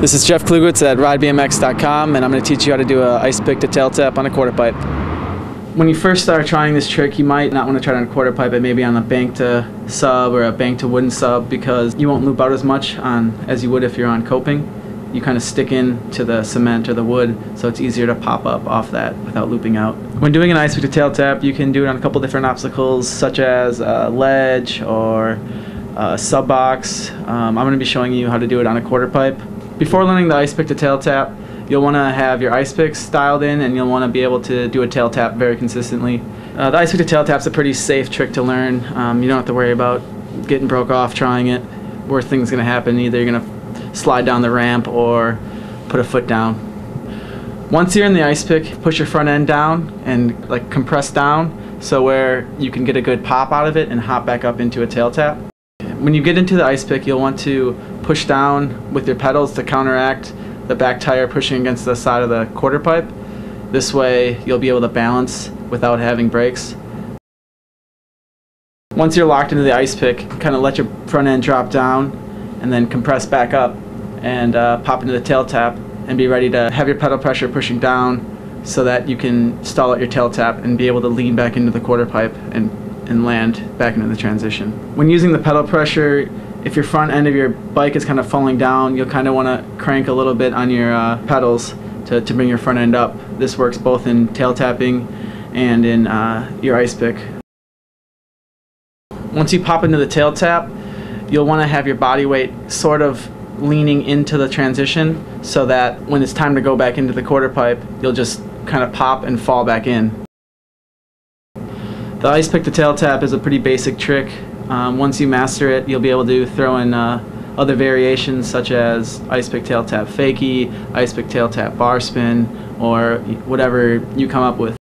This is Jeff Klugiewicz at RideBMX.com and I'm going to teach you how to do an ice pick to tail tap on a quarter pipe. When you first start trying this trick, you might not want to try it on a quarter pipe, but maybe on a bank to sub or a bank to wooden sub because you won't loop out as much on as you would if you're on coping. You kind of stick in to the cement or the wood, so it's easier to pop up off that without looping out. When doing an ice pick to tail tap, you can do it on a couple different obstacles, such as a ledge or a sub box. Um, I'm going to be showing you how to do it on a quarter pipe. Before learning the ice pick to tail tap, you'll want to have your ice picks dialed in and you'll want to be able to do a tail tap very consistently. Uh, the ice pick to tail tap is a pretty safe trick to learn. Um, you don't have to worry about getting broke off trying it. Worst thing's going to happen, either you're going to slide down the ramp or put a foot down. Once you're in the ice pick, push your front end down and like compress down so where you can get a good pop out of it and hop back up into a tail tap. When you get into the ice pick, you'll want to push down with your pedals to counteract the back tire pushing against the side of the quarter pipe. This way, you'll be able to balance without having brakes. Once you're locked into the ice pick, kind of let your front end drop down and then compress back up and uh, pop into the tail tap and be ready to have your pedal pressure pushing down so that you can stall out your tail tap and be able to lean back into the quarter pipe and and land back into the transition. When using the pedal pressure, if your front end of your bike is kind of falling down, you'll kind of want to crank a little bit on your uh, pedals to, to bring your front end up. This works both in tail tapping and in uh, your ice pick. Once you pop into the tail tap, you'll want to have your body weight sort of leaning into the transition so that when it's time to go back into the quarter pipe, you'll just kind of pop and fall back in. The ice pick to tail tap is a pretty basic trick. Um, once you master it, you'll be able to throw in uh, other variations such as ice pick tail tap fakie, ice pick tail tap bar spin, or whatever you come up with.